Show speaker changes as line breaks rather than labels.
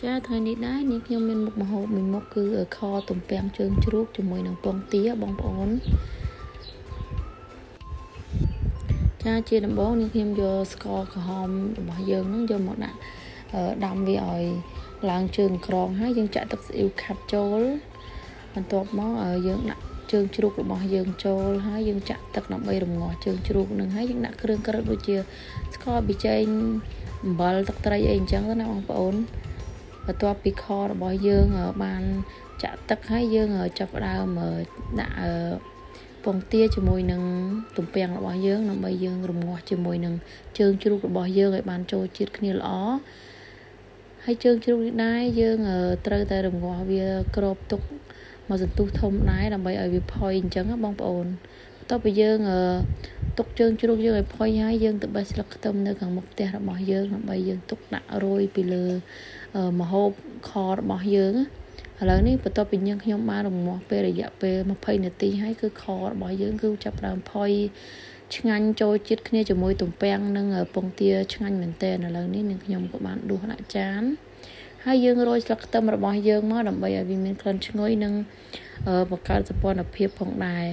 ចាថ្ងៃនេះដែរនាងខ្ញុំមានមុខម្ហូបមួយមុខគឺខទំពាំងជើងជ្រូកជាមួយនឹងពងទាបងប្អូនចាជាដំបូងនាងខ្ញុំយកស្ករក្រហមរបស់យើងហ្នឹងយកមកដាក់ដាំវាឲ្យឡើងជើងក្រងហើយយើងចាក់ទឹកស៊ីអ៊ីវខាត់ចូលបន្ទាប់មកយើងដាក់ជើងជ្រូករបស់យើងចូលហើយយើងចាក់ទឹកដើម្បីរំងាស់ជើងជ្រូកនឹងហើយយើងដាក់គ្រឿងក្រឹបដូចជាស្ករប៊ីចេងអំបិលទឹកត្រីអីអញ្ចឹងទៅណាបងប្អូន បន្ទាប់ពីខរបស់យើងបានចាក់ទឹកហើយយើងចាប់ផ្ដើមដាក់ពងទាជាមួយនឹងទំពាំងរបស់យើងដើម្បីយើងរំងាស់ជាមួយនឹងជើងជ្រូករបស់យើងឲ្យបានចូលជាតិគ្នាល្អហើយជើងជ្រូកនេះដែរយើងត្រូវតែរំងាស់វាក្របទុកមកសន្ទុះធំដែរដើម្បីឲ្យវាផុយអញ្ចឹងបងប្អូនបន្ទាប់ពីយើងទុកជើងជ្រូកយើងឲ្យផុយហើយយើងទៅបេះស្លឹកខ្ទឹមនៅខាងមុខផ្ទះរបស់យើងដើម្បីយើងទុកដាក់រោយពីលើ ម្ហូបខរបស់យើងឥឡូវនេះបន្ទាប់ពីយើងខ្ញុំបានរងាស់ពេលរយៈពេល20នាទីហើយគឺខរបស់យើងគឺចាប់ផ្ដើមផុយឆ្ងាញ់ចូលជាតិគ្នាជាមួយទំពាំងនិងពងទាឆ្ងាញ់មែនតើឥឡូវនេះនឹងខ្ញុំក៏បានដួសដាក់ចានហើយយើងរោយស្លឹកខ្ទឹមរបស់យើងមកដើម្បីឲ្យវាមានក្លិនឈ្ងុយនិងបង្កើតសម្ព័ន្ធភាពផងដែរ